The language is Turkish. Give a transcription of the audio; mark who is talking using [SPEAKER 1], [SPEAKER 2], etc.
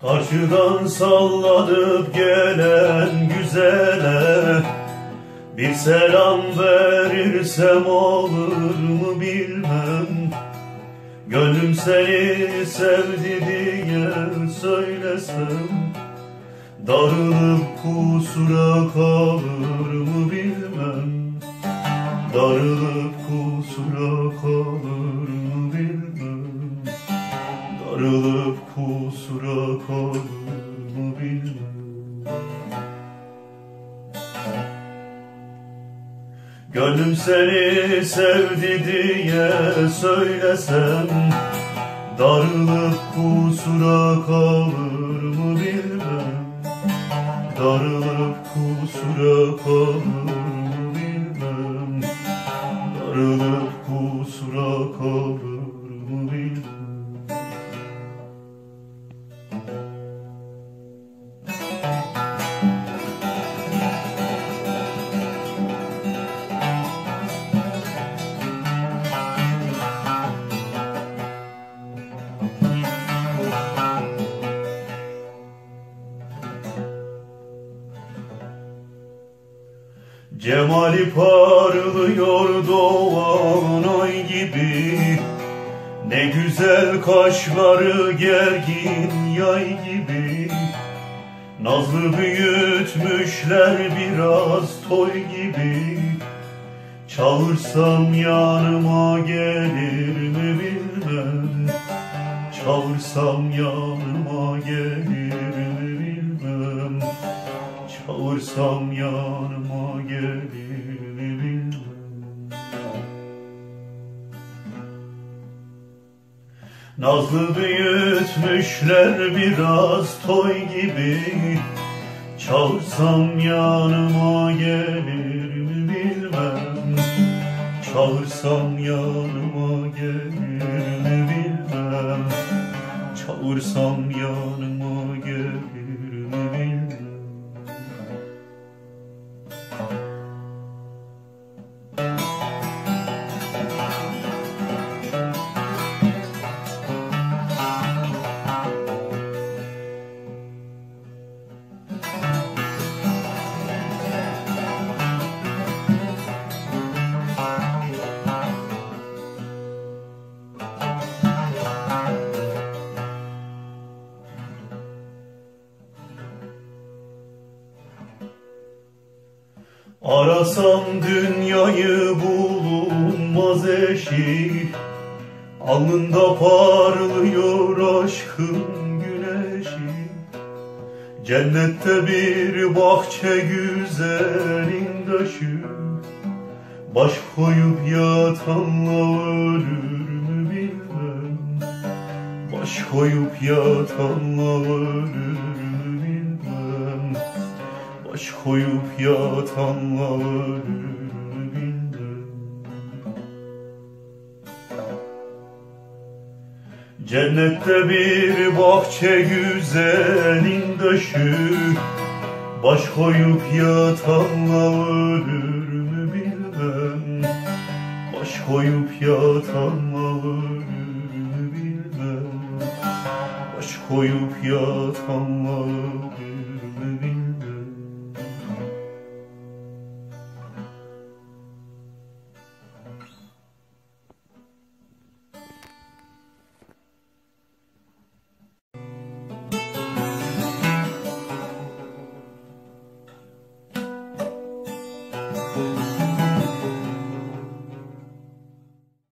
[SPEAKER 1] Karşıdan sallanıp gelen güzele Bir selam verirsem olur mu bilmem. Gönlüm seni sevdi diye söylesem Darılıp kusura kalır mı bilmem. Darılıp kusura kalır mı bilmem. Darılıp kusura Gönlüm seni sevdi diye söylesem Darılıp kusura kalır mı bilmem. Darılıp kusura kalır mı bilmem. Darılıp kusura kalır Cemali parlıyor doğan ay gibi. Ne güzel kaşları gergin yay gibi. Nazlı büyütmüşler biraz toy gibi. Çağırsam yanıma gelir mi bilmem. Çağırsam yanıma gelir Çağırsam yanıma gelir mi bilmem Nazlı büyütmüşler biraz toy gibi. Çağırsam yanıma gelir mi bilmem. Çağırsam yanıma gelir mi bilmem. Çağırsam yanıma gelir Arasam dünyayı bulunmaz eşi Alnında parlıyor aşkın güneşi. Cennette bir bahçe güzelin taşı Baş koyup yatanla ölür mü bilmem. Baş koyup yatanla ölür Baş koyup yatanla ölür mü bilmem Cennette bir bahçe güzelin taşı. Baş koyup yatanla ölür mü bilmem Baş koyup yatanla ölür mü bilmem Baş koyup yatanla ölür